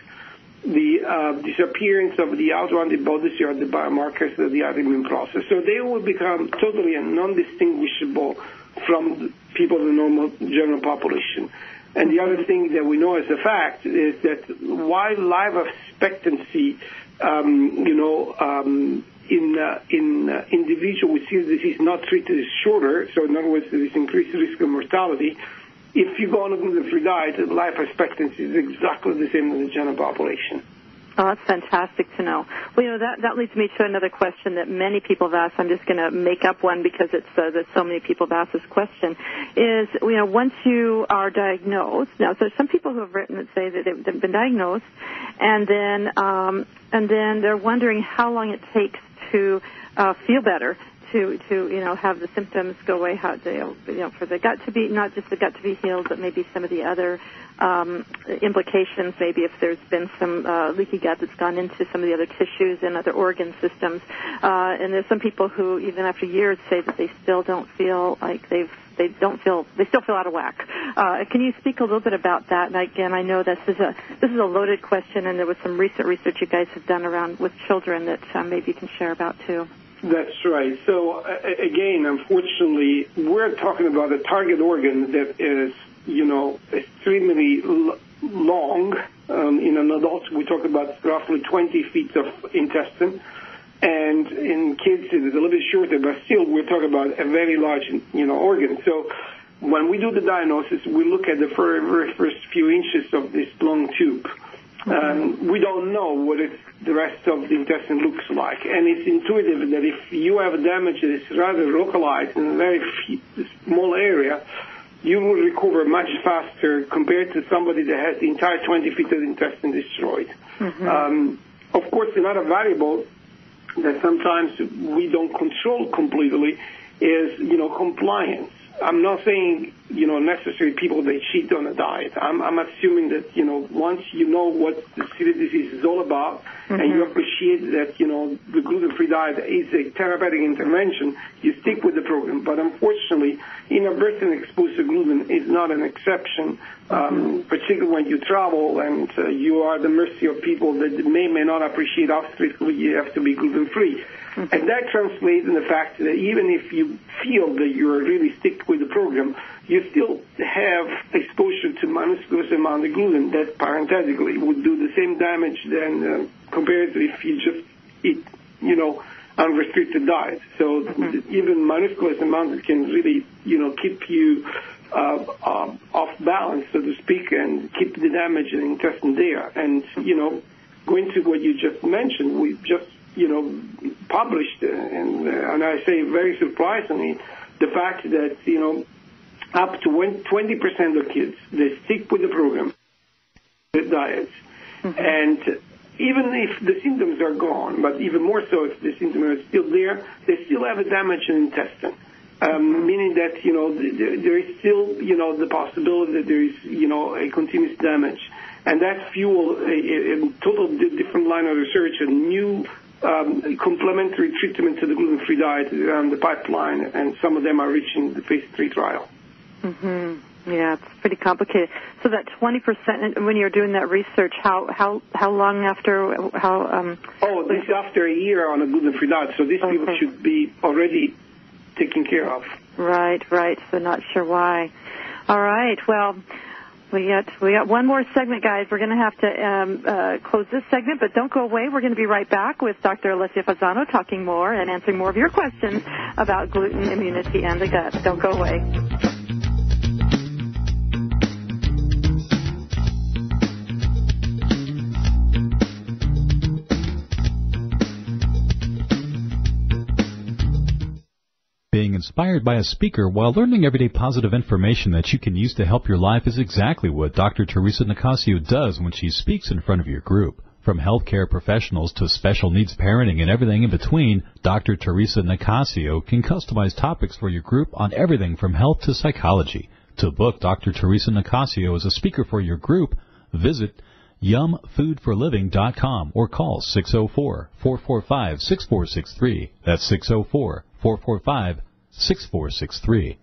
the uh, disappearance of the autoantibodies or the biomarkers of the autoimmune process. So they will become totally non-distinguishable from people in the normal general population. And the other thing that we know as a fact is that while life expectancy, um, you know, um, in uh, in uh, individual with celiac disease not treated is shorter, so in other words, there is increased risk of mortality. If you go on a gluten-free diet, life expectancy is exactly the same as the general population. Oh, that's fantastic to know. Well, you know, that, that leads me to another question that many people have asked. I'm just going to make up one because it's uh, that so many people have asked this question. Is you know, once you are diagnosed, now so some people who have written that say that they've been diagnosed, and then um, and then they're wondering how long it takes to uh, feel better to to you know have the symptoms go away how they you know for the gut to be not just the gut to be healed but maybe some of the other um, implications maybe if there's been some uh, leaky gut that's gone into some of the other tissues and other organ systems uh, and there's some people who even after years say that they still don't feel like they've they don't feel they still feel out of whack. Uh, can you speak a little bit about that? And again, I know this is a this is a loaded question, and there was some recent research you guys have done around with children that uh, maybe you can share about too. That's right. So again, unfortunately, we're talking about a target organ that is, you know, extremely l- long. Um, in an adult, we talk about roughly 20 feet of intestine, and in kids it is a little bit shorter, but still we're talking about a very large, you know, organ. So when we do the diagnosis, we look at the very, very first few inches of this long tube. Um, we don't know what it, the rest of the intestine looks like. And it's intuitive that if you have damage that is rather localized in a very small area, you will recover much faster compared to somebody that has the entire 20 feet of the intestine destroyed. Mm-hmm. Um, of course, another variable that sometimes we don't control completely is, you know, compliance. I'm not saying you know, necessary people that cheat on a diet. I'm, I'm assuming that, you know, once you know what the celiac disease is all about mm-hmm. and you appreciate that, you know, the gluten-free diet is a therapeutic intervention, you stick with the program. But unfortunately, inadvertent exposure to gluten is not an exception, um, particularly when you travel and uh, you are at the mercy of people that may may not appreciate how strictly you have to be gluten-free. Mm-hmm. And that translates in the fact that even if you feel that you're really stick with the program, you still have exposure to minuscule amount of gluten that parenthetically would do the same damage than uh, compared to if you just eat, you know, unrestricted diet. So mm-hmm. even minuscule amount can really, you know, keep you uh, uh, off balance, so to speak, and keep the damage in the intestine there. And, you know, going to what you just mentioned, we just you know, published, and, uh, and I say very surprisingly, the fact that, you know, up to 20% of kids, they stick with the program, the diets, mm-hmm. and even if the symptoms are gone, but even more so if the symptoms are still there, they still have a damaged intestine. Um, meaning that you know there is still you know the possibility that there is you know a continuous damage, and that fuel a, a, a total different line of research, a new um, complementary treatment to the gluten-free diet on the pipeline, and some of them are reaching the phase three trial. Mm-hmm. Yeah, it's pretty complicated. So that 20%, when you're doing that research, how how how long after how? Um, oh, this is after a year on a gluten-free diet. So these okay. people should be already taken care of. Right, right. So not sure why. All right. Well, we got we got one more segment, guys. We're going to have to um, uh, close this segment, but don't go away. We're going to be right back with Dr. Alessio Fasano talking more and answering more of your questions about gluten immunity and the gut. Don't go away. Inspired by a speaker while learning everyday positive information that you can use to help your life is exactly what Dr. Theresa Nicassio does when she speaks in front of your group. From healthcare professionals to special needs parenting and everything in between, Dr. Theresa Nicassio can customize topics for your group on everything from health to psychology. To book Dr. Theresa Nicassio as a speaker for your group, visit yumfoodforliving.com or call 604-445-6463. That's 604-445 6463.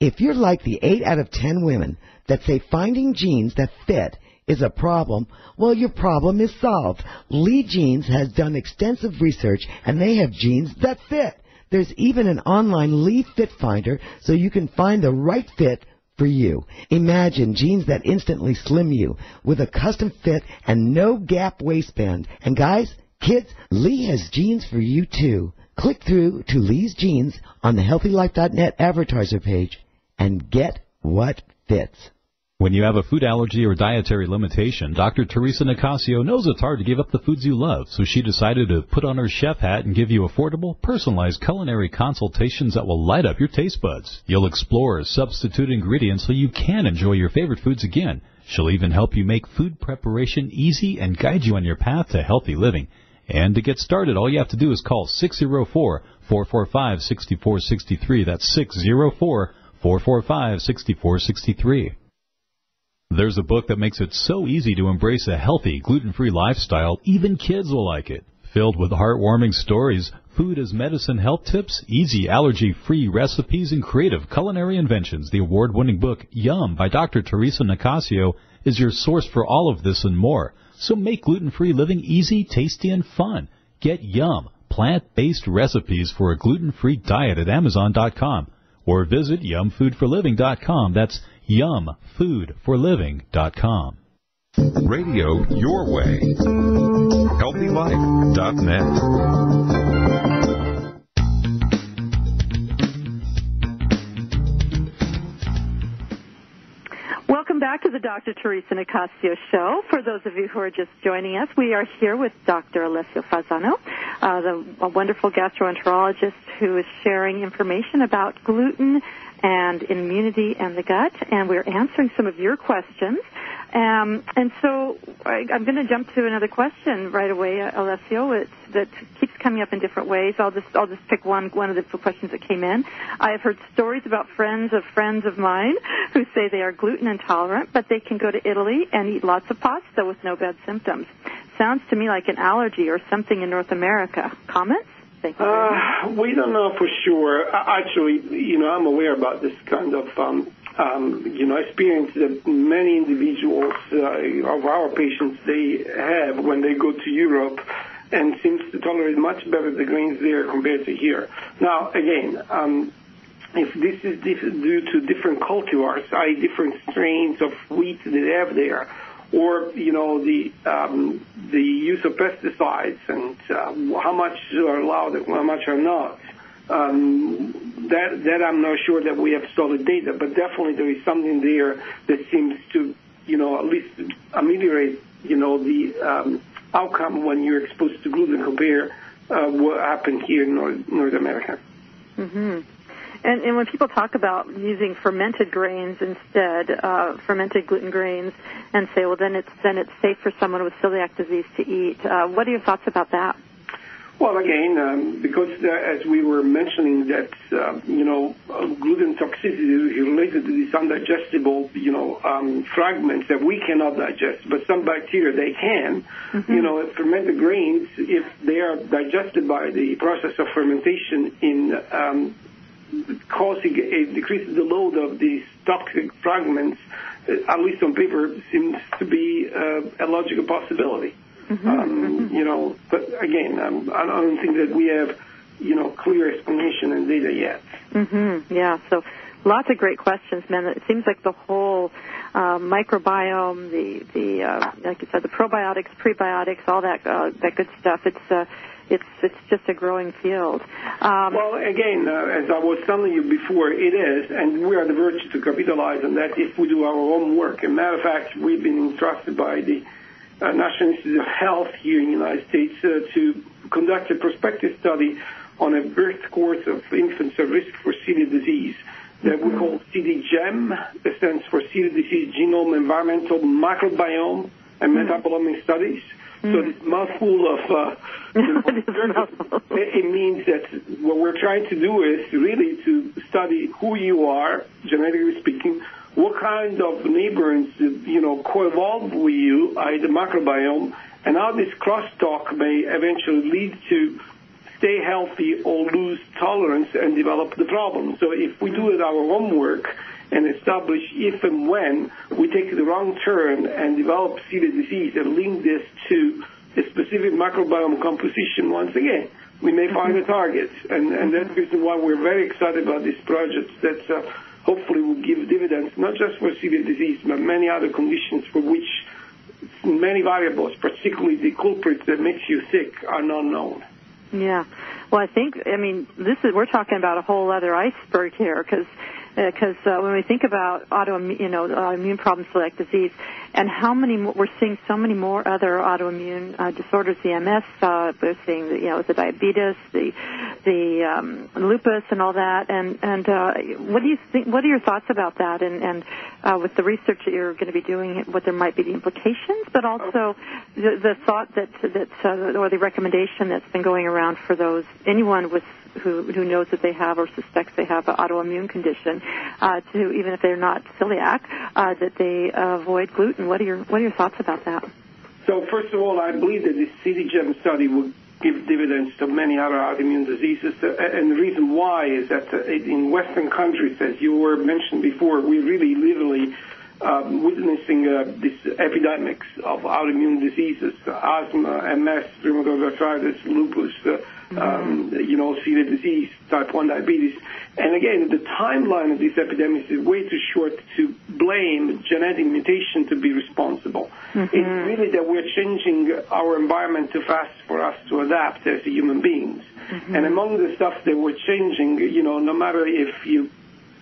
If you're like the 8 out of 10 women that say finding jeans that fit is a problem, well, your problem is solved. Lee Jeans has done extensive research and they have jeans that fit. There's even an online Lee Fit Finder so you can find the right fit for you. Imagine jeans that instantly slim you with a custom fit and no gap waistband. And guys, kids, Lee has jeans for you too. Click through to Lee's Jeans on the HealthyLife.net advertiser page and get what fits. When you have a food allergy or dietary limitation, Dr. Theresa Nicassio knows it's hard to give up the foods you love, so she decided to put on her chef hat and give you affordable, personalized culinary consultations that will light up your taste buds. You'll explore substitute ingredients so you can enjoy your favorite foods again. She'll even help you make food preparation easy and guide you on your path to healthy living. And to get started, all you have to do is call 604-445-6463. That's 604-445-6463. There's a book that makes it so easy to embrace a healthy, gluten-free lifestyle, even kids will like it. Filled with heartwarming stories, food as medicine health tips, easy allergy-free recipes, and creative culinary inventions, the award-winning book Yum by Dr. Theresa Nicassio is your source for all of this and more. So make gluten-free living easy, tasty, and fun. Get Yum, plant-based recipes for a gluten-free diet at Amazon.com or visit yumfoodforliving.com. That's yumfoodforliving.com. Radio your way. HealthyLife.net. back to the Dr. Theresa Nicassio show. For those of you who are just joining us, we are here with Dr. Alessio Fasano, uh, the, a wonderful gastroenterologist who is sharing information about gluten and immunity and the gut, and we're answering some of your questions Um, and so I, I'm going to jump to another question right away, uh, Alessio. It, that keeps coming up in different ways. I'll just I'll just pick one one of the questions that came in. I have heard stories about friends of friends of mine who say they are gluten intolerant, but they can go to Italy and eat lots of pasta with no bad symptoms. Sounds to me like an allergy or something in North America. Comments? Thank you. Uh, we don't know for sure. Actually, you know, I'm aware about this kind of um, um, you know, experience that many individuals uh, of our patients they have when they go to Europe and seems to tolerate much better the grains there compared to here. Now, again, um, if this is due to different cultivars, i.e., different strains of wheat that they have there, or you know the um, the use of pesticides and uh, how much are allowed and how much are not. Um, that that I'm not sure that we have solid data, but definitely there is something there that seems to you know at least ameliorate you know the um, outcome when you're exposed to gluten compare uh, what happened here in North, North America. Mm-hmm. And, and when people talk about using fermented grains instead, uh, fermented gluten grains, and say, well, then it's then it's safe for someone with celiac disease to eat. Uh, what are your thoughts about that? Well, again, um, because uh, as we were mentioning that, uh, you know, gluten toxicity is related to these undigestible, you know, um, fragments that we cannot digest, but some bacteria they can. Mm-hmm. You know, fermented grains, if they are digested by the process of fermentation in um, causing a decrease in the load of these toxic fragments, uh, at least on paper, seems to be uh, a logical possibility. Mm-hmm. Um. You know, but again, um, I don't think that we have, you know, clear explanation and data yet. Mm-hmm. Yeah. So lots of great questions, man. It seems like the whole uh, microbiome, the the uh, like you said, the probiotics, prebiotics, all that uh, that good stuff. It's uh, it's it's just a growing field. Um, well, again, uh, as I was telling you before, it is, and we are the verge to capitalize on that if we do our own work. As a matter of fact, we've been entrusted by the National Institute of Health here in the United States uh, to conduct a prospective study on a birth cohort of infants at risk for celiac disease that we call CDGEM. That stands for celiac disease genome, environmental, microbiome, and mm-hmm. metabolomic studies. Mm. So this mouthful of uh, it means that what we're trying to do is really to study who you are, genetically speaking, what kind of neighbors, you know, co-evolve with you, i.e. the microbiome, and how this crosstalk may eventually lead to stay healthy or lose tolerance and develop the problem. So if we do it our homework and establish if and when we take the wrong turn and develop celiac disease and link this to a specific microbiome composition once again, we may find a target. And, and that's the reason why we're very excited about this project that uh, hopefully will give dividends, not just for celiac disease, but many other conditions for which many variables, particularly the culprits that makes you sick, are not known. Yeah. Well, I think, I mean, this is, we're talking about a whole other iceberg here because because uh, uh, when we think about autoimmune, you know, uh, immune problems like disease, and how many more, we're seeing so many more other autoimmune uh, disorders, the MS, uh, we're seeing the, you know the diabetes, the the um, lupus, and all that. And and uh, what do you think? What are your thoughts about that? And and uh, with the research that you're going to be doing, what there might be the implications, but also the, the thought that that uh, or the recommendation that's been going around for those anyone with who, who knows that they have or suspects they have an autoimmune condition, uh, to even if they're not celiac, uh, that they avoid gluten. What are your What are your thoughts about that? So first of all, I believe that this CDGEM study will give dividends to many other autoimmune diseases. Uh, and the reason why is that uh, in Western countries, as you were mentioned before, we really literally um, witnessing uh, these epidemics of autoimmune diseases, asthma, MS, rheumatoid arthritis, lupus, uh, um, you know, celiac disease, type 1 diabetes. And again, the timeline of these epidemics is way too short to blame genetic mutation to be responsible. Mm-hmm. It's really that we're changing our environment too fast for us to adapt as human beings. Mm-hmm. And among the stuff that we're changing, you know, no matter if you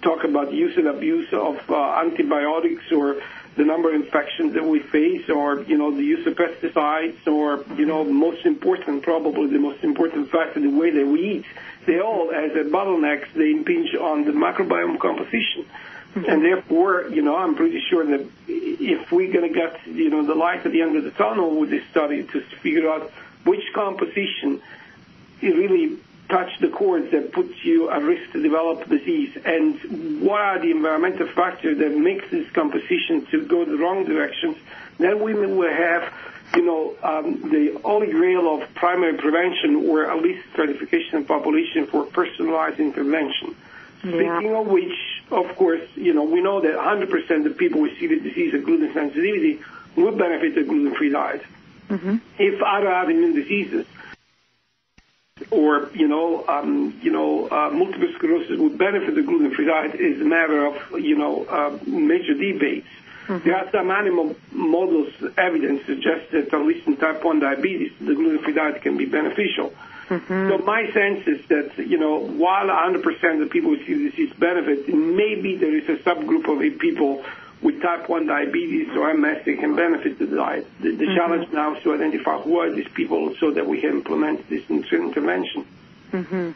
talk about use and abuse of uh, antibiotics or the number of infections that we face or, you know, the use of pesticides or, you know, most important, probably the most important factor, the way that we eat, they all, as a bottlenecks, they impinge on the microbiome composition. Mm-hmm. And therefore, you know, I'm pretty sure that if we're going to get, you know, the light at the end of the tunnel with this study to figure out which composition really touch the chords that put you at risk to develop disease and what are the environmental factors that makes this composition to go the wrong directions, then we will have you know, um, the holy grail of primary prevention or at least stratification of population for personalized intervention. Yeah. Speaking of which, of course, you know, we know that 100% of people with celiac disease and gluten sensitivity would benefit a gluten-free diet. Mm-hmm. If other autoimmune diseases or you know, um, you know, uh, multiple sclerosis would benefit the gluten-free diet is a matter of you know uh, major debates. Mm-hmm. There are some animal models evidence suggests that at least in type 1 diabetes, the gluten-free diet can be beneficial. Mm-hmm. So my sense is that, you know, while 100% of people with disease benefit, maybe there is a subgroup of people with type 1 diabetes or MS they can benefit the diet. The, the mm-hmm. challenge now is to identify who are these people so that we can implement this intervention. Mm-hmm.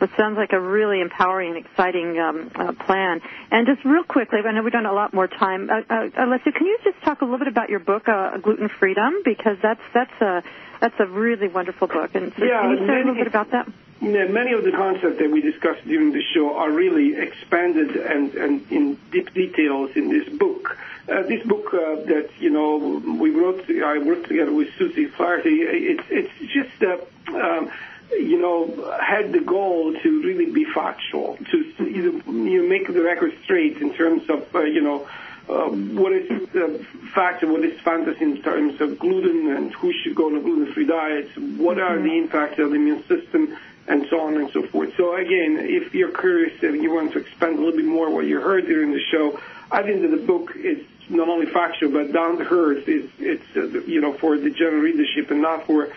Well, it sounds like a really empowering and exciting um, uh, plan. And just real quickly, I know we don't have a lot more time. Uh, uh, Alessio, can you just talk a little bit about your book, uh, Gluten Freedom? Because that's that's a that's a really wonderful book. And so yeah, can you say a little bit about that? Yeah, many of the concepts that we discussed during the show are really expanded and, and in deep details in this book. Uh, this book uh, that you know we wrote, I worked together with Susie Flaherty. It's it's just uh, um, you know, had the goal to really be factual, to you, know, make the record straight in terms of, uh, you know, uh, what is uh, fact and what is fantasy in terms of gluten and who should go on a gluten-free diet, what are the impacts of the immune system, and so on and so forth. So again, if you're curious and you want to expand a little bit more what you heard during the show, I think that the book is not only factual but down to earth. It's, it's uh, you know for the general readership and not for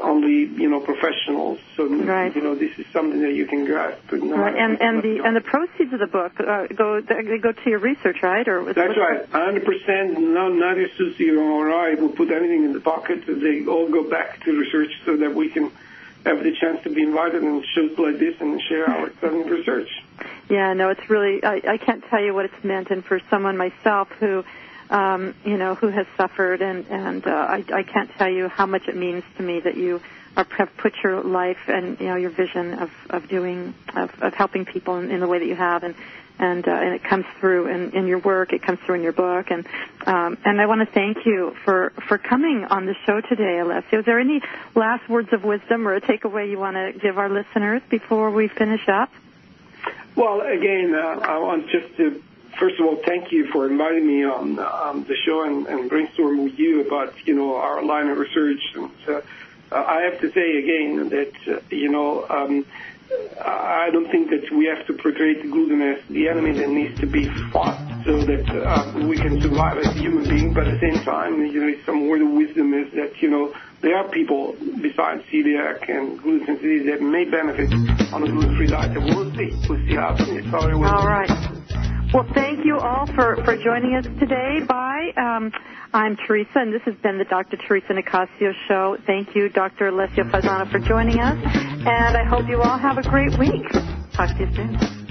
only you know professionals. So right. you know this is something that you can grasp. No right. And and the and the proceeds of the book uh, go they go to your research, right? Or that's right. 100 percent. No, neither Susie or I will put anything in the pocket. They all go back to research so that we can have the chance to be invited in shows like this and share our exciting research. Yeah, no, it's really I, I can't tell you what it's meant, and for someone myself who um, you know, who has suffered, and and uh, I, I can't tell you how much it means to me that you are have put your life and you know your vision of of doing of, of helping people in, in the way that you have, and and uh, and it comes through in, in your work, it comes through in your book, and um, and I want to thank you for for coming on the show today, Alessio. Is there any last words of wisdom or a takeaway you want to give our listeners before we finish up? Well, again, uh, I want just to first of all, thank you for inviting me on um, the show and, and brainstorm with you about you know our line of research. And uh, I have to say again that uh, you know um, I don't think that we have to portray the gluten as the enemy that needs to be fought so that uh, we can survive as a human being. But at the same time, you know, some word of wisdom is that you know there are people besides celiac and gluten sensitivity that may benefit on a gluten-free diet. We'll see. We'll see how it All right. Well, thank you all for, for joining us today. Bye. Um, I'm Theresa, and this has been the Dr. Theresa Nicassio Show. Thank you, Dr. Alessio Fasano, for joining us, and I hope you all have a great week. Talk to you soon.